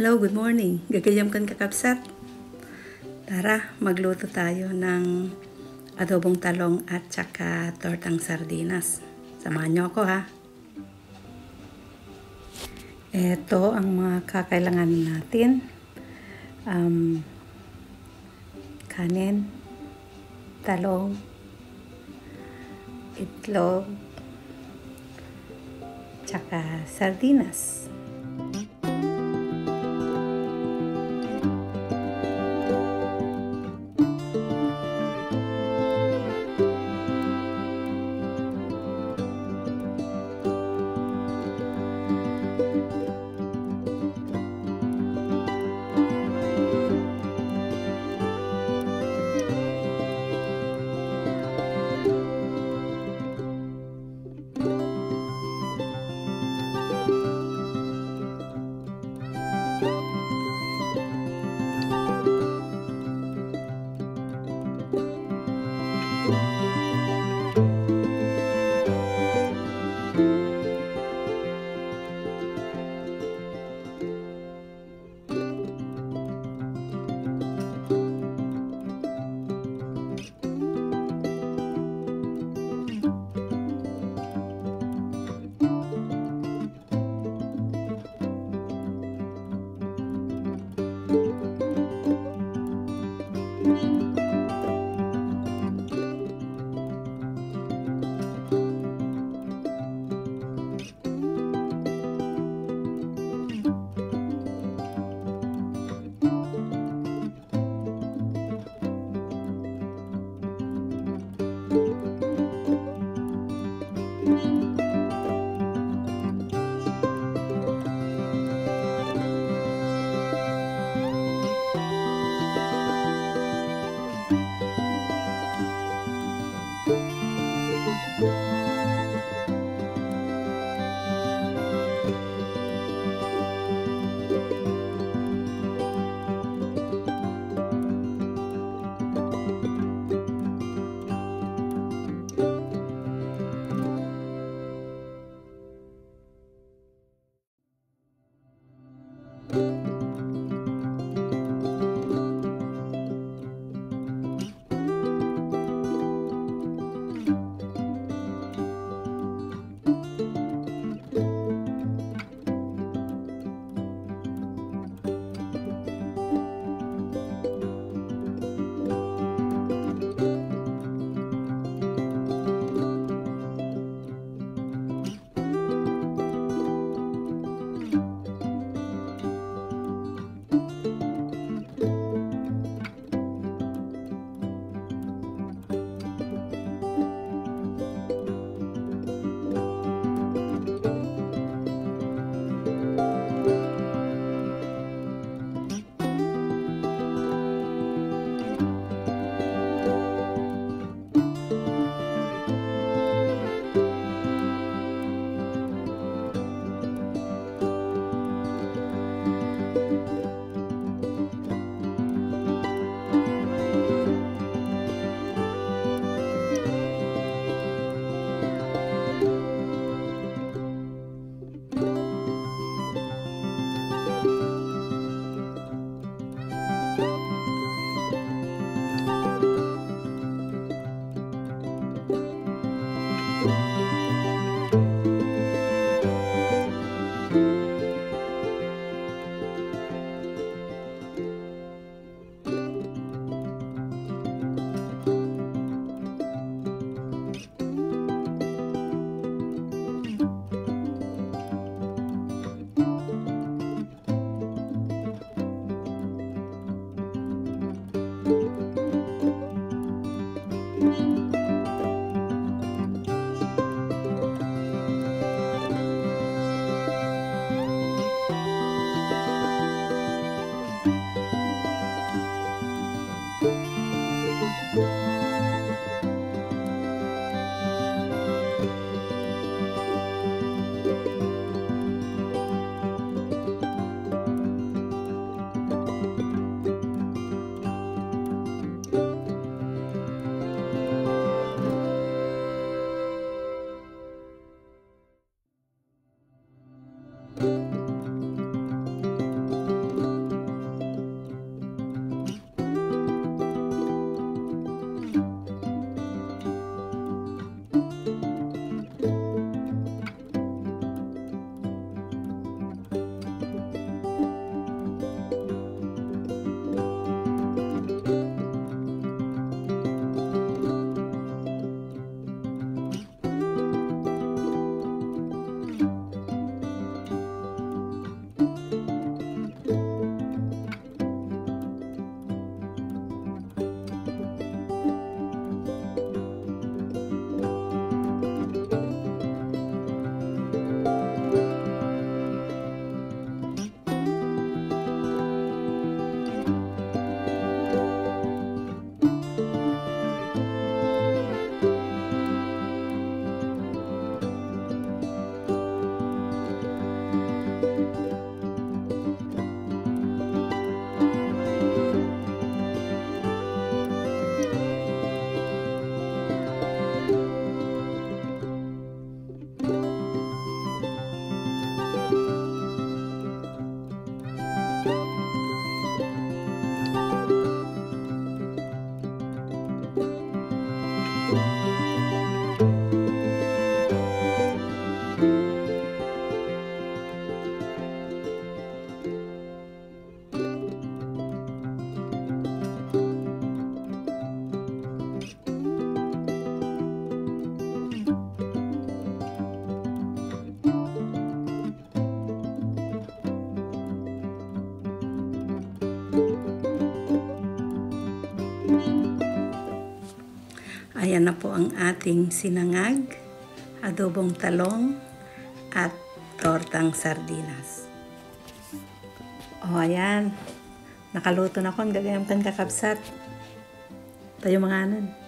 Hello, good morning. Gagayam kan kakapsat. Tara, magluto tayo ng adobong talong at saka tortang sardinas. Samahan niyo ako ha. Ito ang mga kakailangan natin. Um, kanin, talong, itlog, tsaka sardinas. Ayan na po ang ating sinangag, adobong talong, at tortang sardinas. O, ayan. Nakaluto na ko. Ang gagayam kan kakabsat. Tayo mga anan.